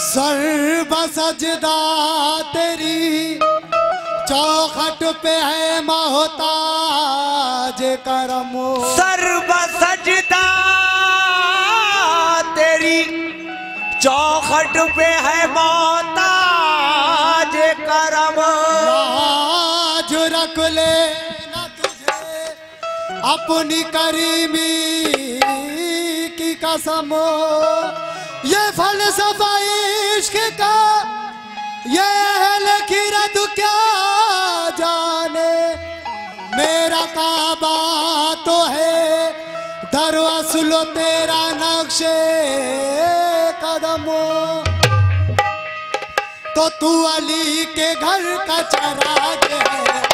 सर्व सजदा तेरी चौखट पे है मोहताज करम। सर्व सजदा तेरी चौखट पे है मोहताज करम। लाज रख ले तुझे अपनी करीमी की कसम। ये फलसफा इश्क का, ये अहल किरत क्या जाने? मेरा काबा तो है, दर असलो तेरा नक्शे कदमों। तो तू अली के घर का चराग है